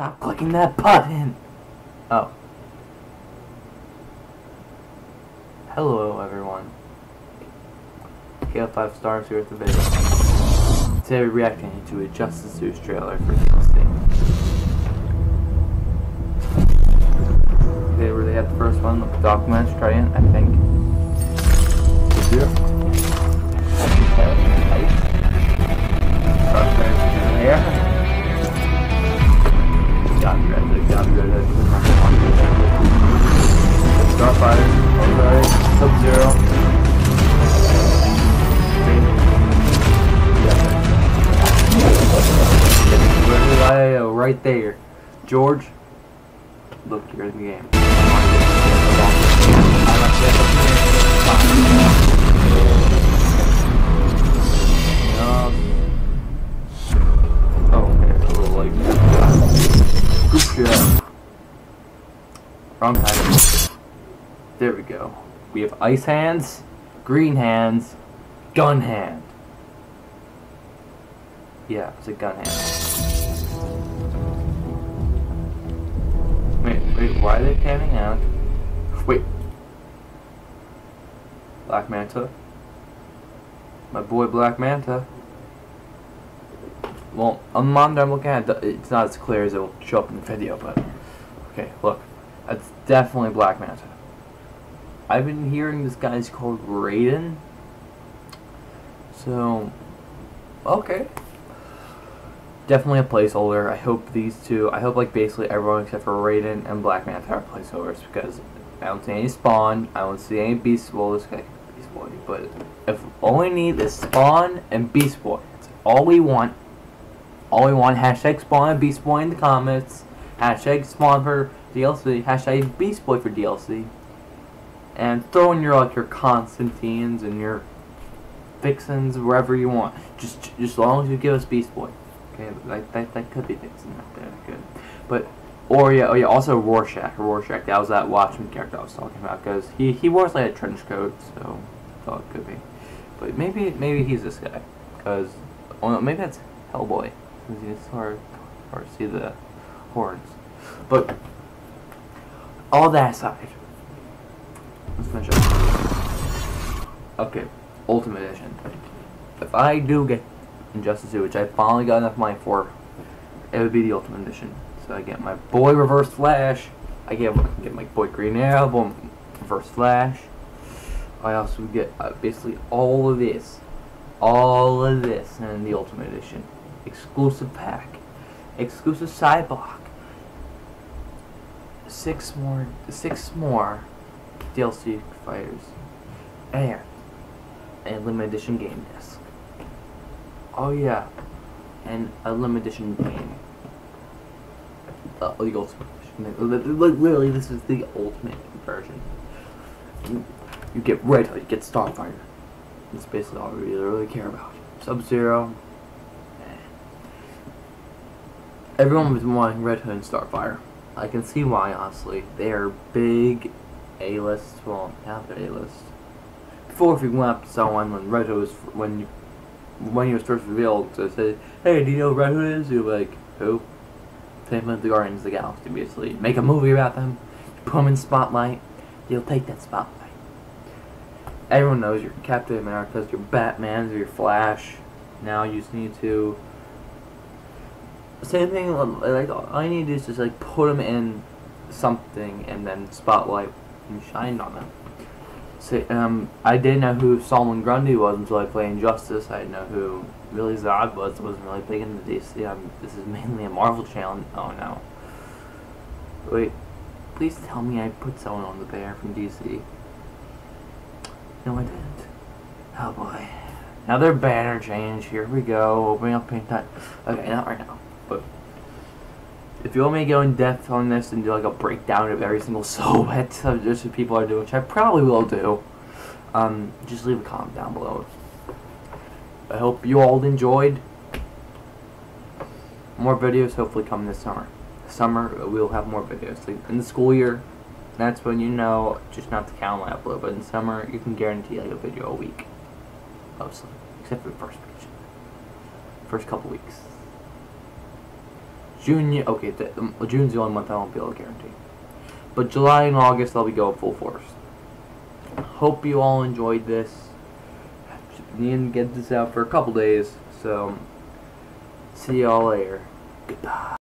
Stop clicking that button. Oh. Hello, everyone. Caleb 5 stars here with the video. Today we're reacting to a Justice Suits trailer for DLC. Okay, where they have the first one, the documentary Trident, I think. Yeah. Here. Copyrighted, copyrighted. Starfire, alright, Sub-Zero. IO right there. George, look, you're in the game. Wrong time. There we go. We have ice hands, green hands, gun hand. Yeah, it's a gun hand. Wait, wait, why are they panning out? Wait. Black Manta? My boy Black Manta. Well, on monitor I'm looking at, it's not as clear as it will show up in the video, but... Okay, look. That's definitely Black Manta. I've been hearing this guy's called Raiden. So... Okay definitely a placeholder. I hope these two, I hope like basically everyone except for Raiden and Black Manta are placeholders because I don't see any Spawn, I don't see any Beast, well this guy Beast Boy, but if all we need is Spawn and Beast Boy, that's all we want. All we want, hashtag Spawn Beast Boy in the comments, hashtag Spawn for DLC, hashtag Beast Boy for DLC, and throw in your like your Constantines and your Vixens wherever you want. Just just as long as you give us Beast Boy. Okay, like that, that could be Vixen out there. Good, but or yeah, oh yeah, also Rorschach. Rorschach. That was that Watchmen character I was talking about because he he wears like a trench coat, so thought it could be. But maybe maybe he's this guy because well, oh, maybe that's Hellboy because hard hard to see the horns. But all that aside, let's finish up. Okay, Ultimate Edition. If I do get Injustice 2, which I finally got enough money for, it would be the Ultimate Edition. So I get my boy Reverse Flash, I get, get my boy Green Arrow, Reverse Flash. I also get uh, basically all of this, all of this in the Ultimate Edition. Exclusive pack, exclusive side block, six more, six more DLC fighters, and a limited edition game disc. Oh yeah, and a limited edition game. Uh, the ultimate edition. Literally, this is the ultimate version. You, you get Red you get Starfire. That's basically all we really, really care about. Sub-Zero. Everyone was wanting Red Hood and Starfire. I can see why, honestly. They are big A-list, well, half A-list. Before, if you went up to someone when Red Hood was, when you when he was first revealed, to say, hey, do you know who Red Hood is? You're like, who? Same with the Guardians of the Galaxy, basically. Make a movie about them, put them in spotlight, you'll take that spotlight. Everyone knows you're Captain America, you're Batman, you're Flash. Now you just need to... Same thing, like, all I need to do is just, like, put them in something and then spotlight and shine on them. So, um, I didn't know who Solomon Grundy was until I played Injustice. I didn't know who really Zod was. I wasn't really big into DC. I'm, this is mainly a Marvel channel. Oh no. Wait, please tell me I put someone on the bear from DC. No, I didn't. Oh boy. Another banner change. Here we go. Opening up paint that. Okay, not right now. If you want me to go in depth on this and do like a breakdown of every single silhouette of just what people are doing, which I probably will do, um, just leave a comment down below. I hope you all enjoyed. More videos hopefully come this summer. Summer we'll have more videos. Like in the school year, that's when you know just not to count my upload. But in summer, you can guarantee like a video a week, mostly, except for the first page, first couple weeks. June, okay, th- June's the only month I won't be able to guarantee. But July and August, I'll be going full force. Hope you all enjoyed this. Need to get this out for a couple days, so see y'all later. Goodbye.